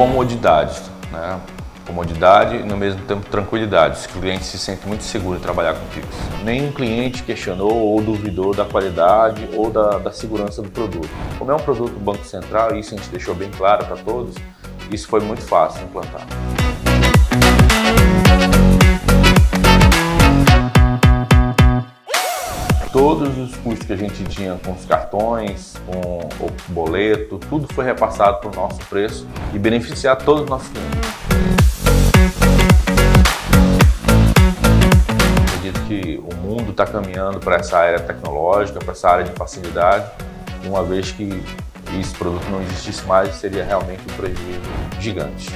comodidade, né? Comodidade e no mesmo tempo tranquilidade. Os clientes se sentem muito seguros em trabalhar com Pix. Nenhum cliente questionou ou duvidou da qualidade ou da, da segurança do produto. Como é um produto do Banco Central, isso a gente deixou bem claro para todos, isso foi muito fácil implantar. Todos os custos que a gente tinha com os cartões, com o boleto, tudo foi repassado para o nosso preço e beneficiar todos os nossos clientes. Acredito que o mundo está caminhando para essa área tecnológica, para essa área de facilidade, uma vez que esse produto não existisse mais, seria realmente um prejuízo gigante.